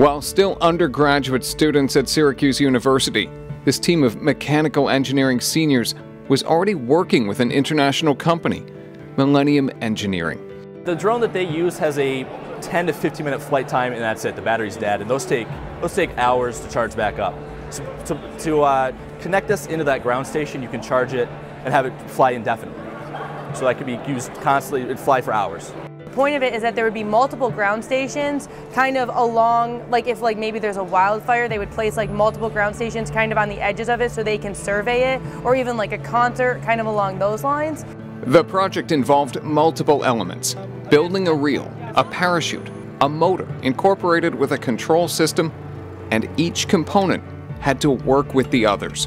While still undergraduate students at Syracuse University, this team of mechanical engineering seniors was already working with an international company, Millennium Engineering. The drone that they use has a 10 to 15 minute flight time and that's it, the battery's dead. And those take, those take hours to charge back up. So to, to uh, connect us into that ground station, you can charge it and have it fly indefinitely. So that could be used constantly, it'd fly for hours. Point of it is that there would be multiple ground stations kind of along, like if like maybe there's a wildfire, they would place like multiple ground stations kind of on the edges of it so they can survey it, or even like a concert kind of along those lines. The project involved multiple elements, building a reel, a parachute, a motor incorporated with a control system, and each component had to work with the others.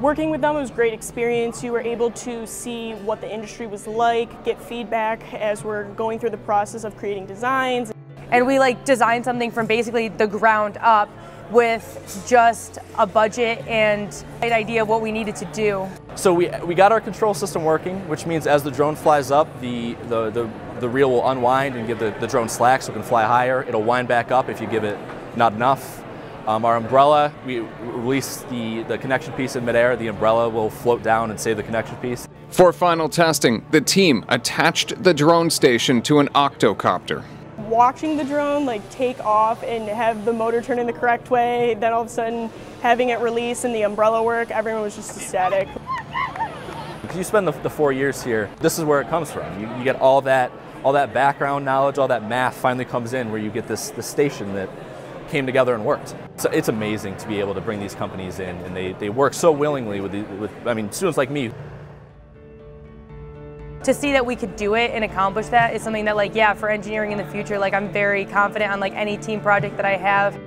Working with them was a great experience. You were able to see what the industry was like, get feedback as we're going through the process of creating designs. And we like designed something from basically the ground up with just a budget and an idea of what we needed to do. So we, we got our control system working, which means as the drone flies up, the, the, the, the reel will unwind and give the, the drone slack so it can fly higher. It'll wind back up if you give it not enough. Um, our umbrella, we release the, the connection piece in midair. The umbrella will float down and save the connection piece. For final testing, the team attached the drone station to an octocopter. Watching the drone like take off and have the motor turn in the correct way, then all of a sudden having it release and the umbrella work, everyone was just ecstatic. Because you spend the, the, four years here, this is where it comes from. You, you get all that, all that background knowledge, all that math finally comes in where you get this, this station that came together and worked. So it's amazing to be able to bring these companies in, and they, they work so willingly with, the, with, I mean, students like me. To see that we could do it and accomplish that is something that, like, yeah, for engineering in the future, like, I'm very confident on like any team project that I have.